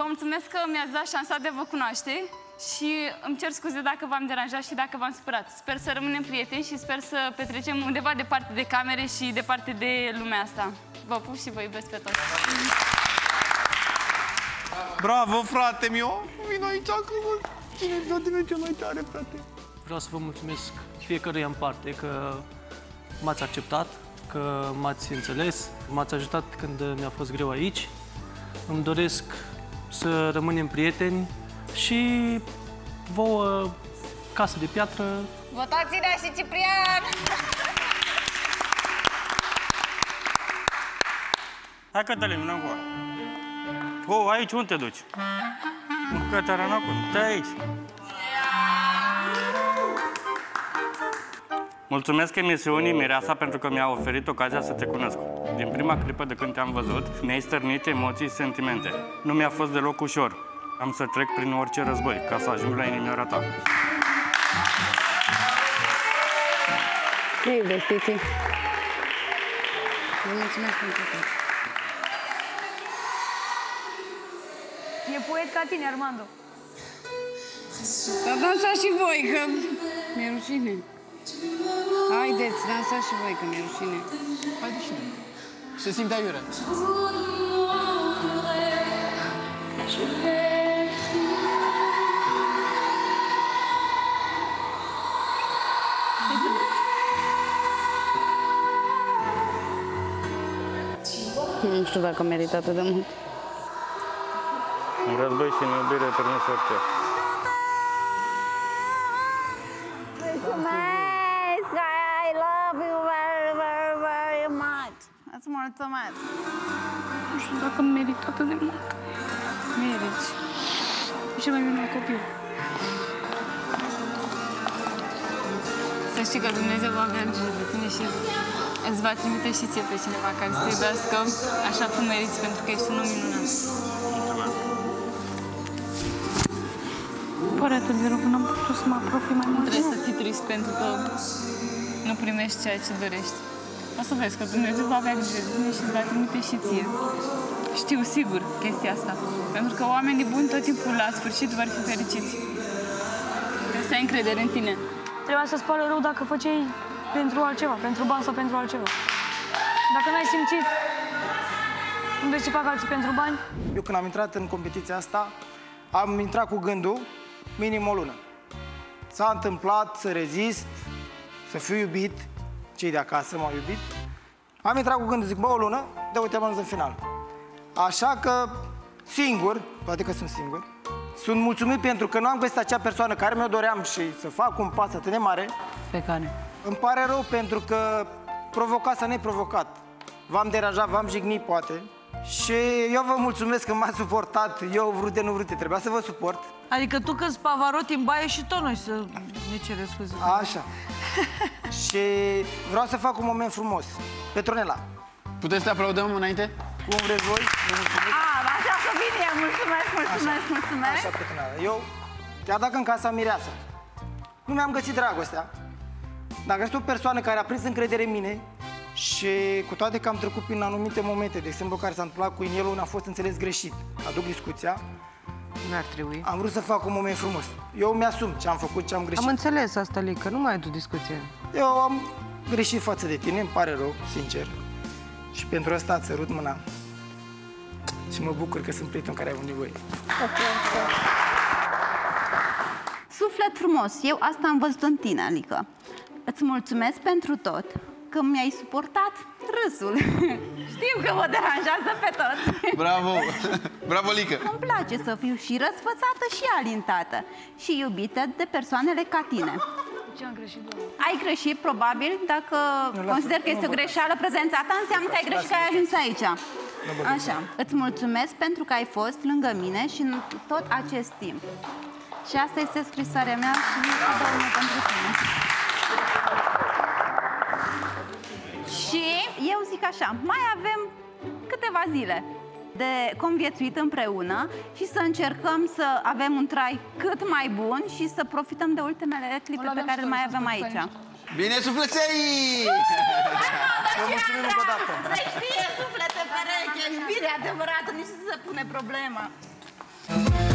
vă mulțumesc că mi-ați dat șansa de a vă cunoaște și îmi cer scuze dacă v-am deranjat și dacă v-am supărat. Sper să rămânem prieteni și sper să petrecem undeva departe de camere și departe de lumea asta. Vă pup și vă iubesc pe toți. Bravo, frate meu! Vino aici că cine frate meu cel mai tare, frate? Vreau să vă mulțumesc fiecăruia în parte că m-ați acceptat, că m-ați înțeles, m-ați ajutat când mi-a fost greu aici. Îmi doresc să rămânem prieteni și vouă casă de piatră. Votați-ne și Ciprian! Hai, Cătălin, vină cu Oh, aici, unde te duci? Nu, Cătălin, acum, stai aici. Mulțumesc emisiunii Mireasa pentru că mi-a oferit ocazia să te cunosc. Din prima clipă de când te-am văzut, mi-ai stârnit emoții și sentimente. Nu mi-a fost deloc ușor. Am să trec prin orice război ca să ajung la inimioara ta. Ne iubesc, Titi. Vă mulțumesc pentru tot. E poet ca tine, Armando. Dar dansați și voi, că mi-e rușine. Haideți, dansați și voi, că mi-e rușine. Haide și noi. Se simte aiurea. Nu știu dacă merită atât de mult. În război și în iubire permis orice. Mulțumesc! Îți mulțumesc! Nu știu dacă merită atât de mult. Meriți. E cel mai minunat copil. Să știi că Dumnezeu va avea grijă de tine și îți va trimite și ție pe cineva care să te iubească așa cum meriți, pentru că ești un om minunat. Pare atât de rău că n-am putut să mă apropii mai mult. Trebuie să fii trist pentru că nu primești ceea ce dorești. O să vezi că Dumnezeu va avea grijă de tine și îți va trimite și ție. Știu sigur chestia asta. Pentru că oamenii buni tot timpul la sfârșit vor fi fericiți. Trebuie să ai încredere în tine. Trebuia să-ți pare rău dacă făceai pentru altceva, pentru bani sau pentru altceva. Dacă n-ai simțit, nu vezi ce fac alții pentru bani, Eu când am intrat în competiția asta, am intrat cu gândul minim o lună. S-a întâmplat să rezist, să fiu iubit, cei de acasă m-au iubit. Am intrat cu gândul, zic, bă, o lună, de uite, am ajuns în final. Așa că, singur, poate că sunt singur, sunt mulțumit pentru că nu am găsit acea persoană care mi-o doream și să fac un pas atât de mare. Pe care? Îmi pare rău pentru că provocat sau neprovocat. V-am deranjat, v-am jignit, poate. Și eu vă mulțumesc că m-ați suportat. Eu vrute, nu vrute, trebuia să vă suport. Adică tu când Pavarotti în baie și tot noi să ne cere scuze. Așa. și vreau să fac un moment frumos. Petronela, Puteți să te aplaudăm înainte? cum vreți voi? Vă mulțumesc. A, așa că bine, mulțumesc, mulțumesc, mulțumesc! Așa, Petronela. Eu, chiar dacă în casa mireasă, nu mi-am găsit dragostea, dar am găsit o persoană care a prins încredere în mine și cu toate că am trecut prin anumite momente, de exemplu, care s-a întâmplat cu inelul, n-a fost înțeles greșit. Aduc discuția, Nu ar trebui. am vrut să fac un moment frumos. Eu mi-asum ce am făcut, ce am greșit. Am înțeles asta, Lică, nu mai ai tu discuție. Eu am greșit față de tine, îmi pare rău, sincer. Și pentru asta îți sărut mâna. Și mă bucur că sunt prietenul care ai avut nevoie. Suflet frumos, eu asta am văzut în tine, Alică. Îți mulțumesc pentru tot, că mi-ai suportat râsul. Știu că vă deranjează pe toți. Bravo! Bravo, Lică! Îmi place să fiu și răsfățată și alintată și iubită de persoanele ca tine. ce am greșit, doamne? Ai greșit, probabil, dacă consider că este o greșeală prezența ta, înseamnă că ai greșit că ai ajuns aici. Așa, îți mulțumesc pentru că ai fost lângă mine și în tot acest timp. Și asta este scrisoarea mea și cadoul meu pentru tine. Zic așa, mai avem câteva zile de conviețuit împreună și să încercăm să avem un trai cât mai bun și să profităm de ultimele clipe pe care le mai avem aici. Bine, sufleței! Vă mulțumim încă o dată. Să știe suflete pereche, iubire adevărată, nici să se pune problema. Muzica